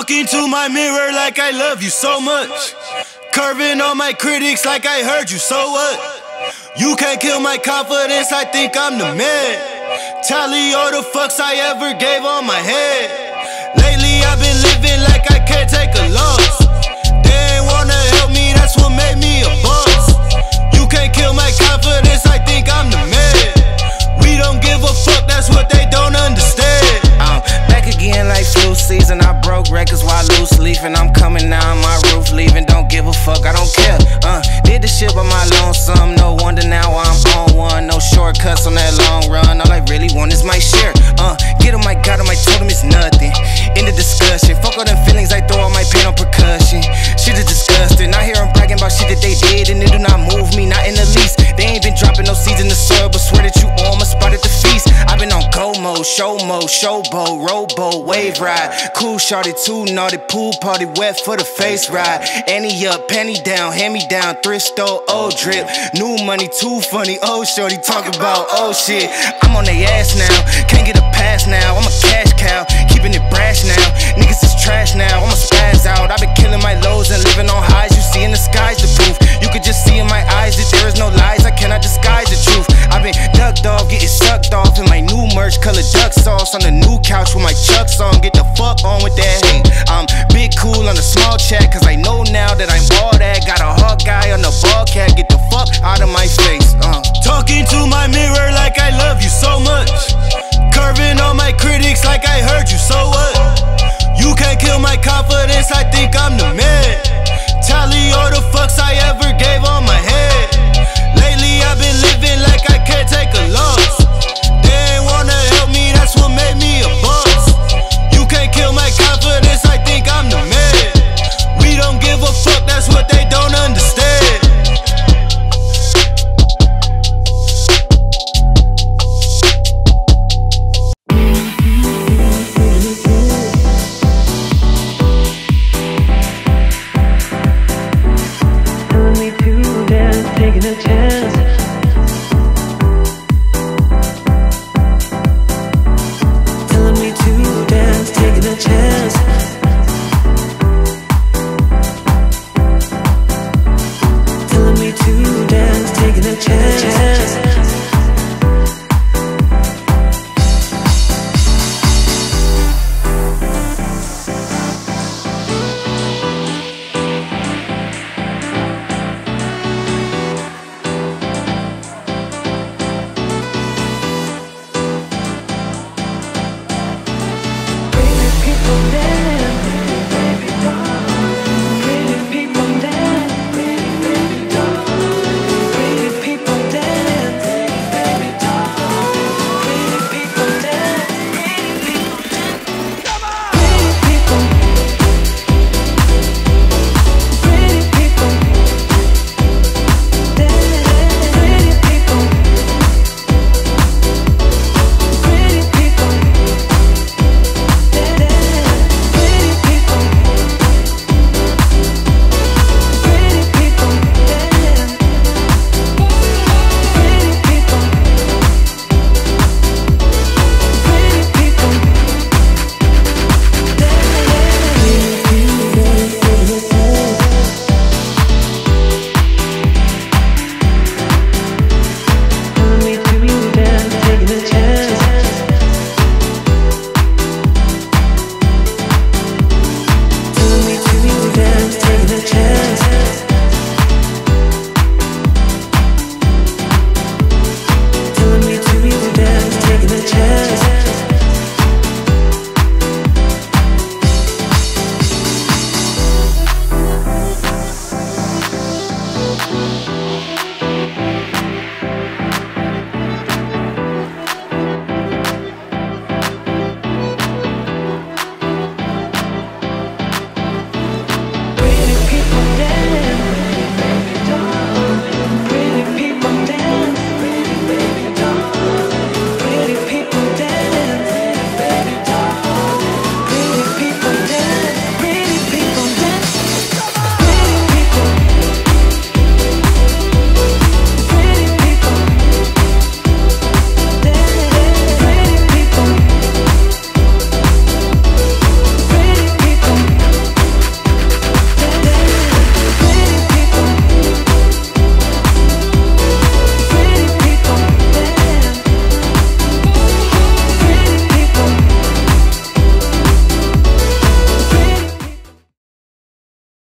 Talking to my mirror like I love you so much. Curving on my critics like I heard you, so what? You can't kill my confidence, I think I'm the man. Tally all the fucks I ever gave on my head. Now I'm on one. No shortcuts on that long run. All I really want is my share. Uh, get on my god, on my totem it's nothing. Mode, show mode, showboat, rowboat, wave ride. Cool shorty, too naughty, pool party, wet for the face ride. Annie up, penny down, hand me down, thrift store, old drip. New money, too funny, old shorty, talk about oh shit. I'm on they ass now, can't get a pass now. I'm a cash cow, keeping it brash now. get sucked off in my new merch, color duck sauce on the new couch with my chucks on. Get the fuck on with that hate. I'm big cool on the small chat, cause I know now that I'm all that. Got a hot guy on the ball cat, get the fuck out of my face. Uh. Talking to my mirror like I love you so much. Curving on my critics like I heard you, so what? You can't kill my confidence, I think I'm the man. 前